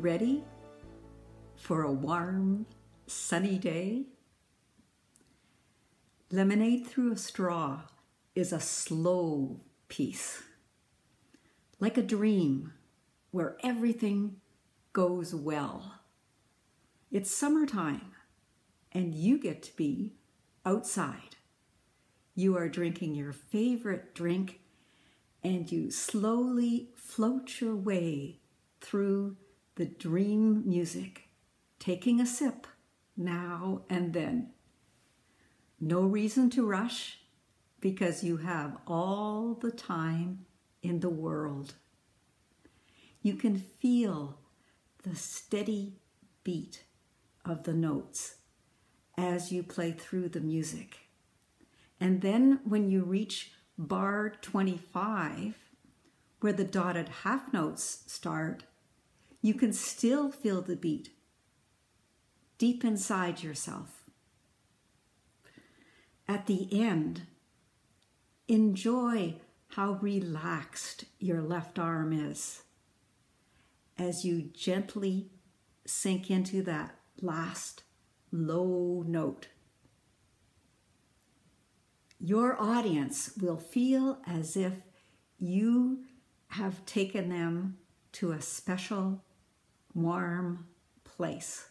ready for a warm, sunny day? Lemonade through a straw is a slow piece, like a dream where everything goes well. It's summertime, and you get to be outside. You are drinking your favorite drink, and you slowly float your way through the dream music, taking a sip now and then. No reason to rush because you have all the time in the world. You can feel the steady beat of the notes as you play through the music. And then when you reach bar 25, where the dotted half notes start, you can still feel the beat deep inside yourself. At the end, enjoy how relaxed your left arm is as you gently sink into that last low note. Your audience will feel as if you have taken them to a special, warm place.